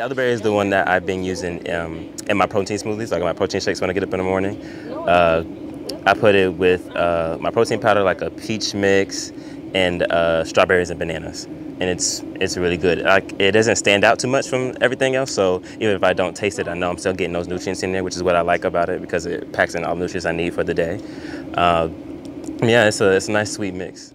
The elderberry is the one that I've been using um, in my protein smoothies, like my protein shakes when I get up in the morning. Uh, I put it with uh, my protein powder, like a peach mix, and uh, strawberries and bananas, and it's it's really good. Like it doesn't stand out too much from everything else, so even if I don't taste it, I know I'm still getting those nutrients in there, which is what I like about it because it packs in all the nutrients I need for the day. Uh, yeah, it's a it's a nice sweet mix.